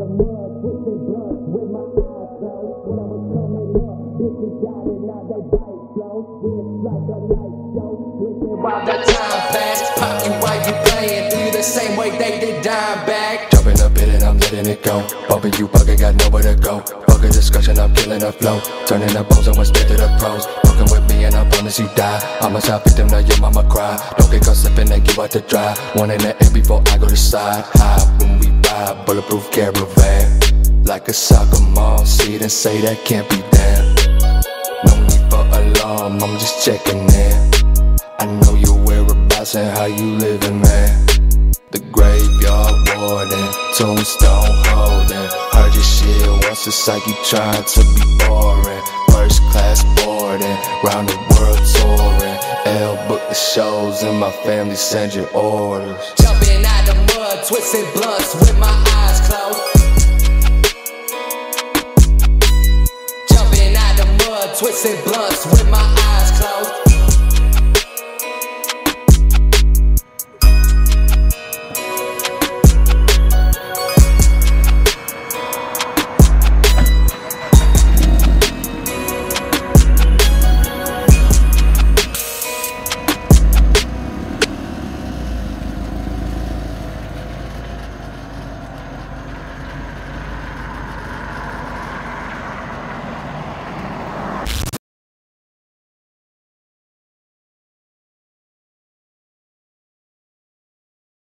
the mud, twisting blood, with my eyes closed. When I was coming up, bitches got it, now they bite slow. It's like a light show. While the time pass, pop you while you playing. Do you the same way they did Dimebag. Jumping up in it, I'm letting it go. Bumping you, bugger, got nowhere to go. Fucking discussion, I'm killing the flow. Turning the bones, I was to the pros. Fucking with me, and I promise you die. I'm a side victim, now your mama cry. Don't get caught slipping and give out the drive. One in the end before I go to side. High, boom, ride, bulletproof caravan. Like a soccer mom, see and say that can't be damn. No need for alarm, I'm just checking in. I know your whereabouts and how you living, man. The graveyard warden, tombstone holding. Heard your shit once a psyche you trying to be boring. First class boarding, round the world touring. L book the shows and my family send your orders. The twisting blunts with my eyes closed. Jumping out the mud, twisting blunts with my eyes closed.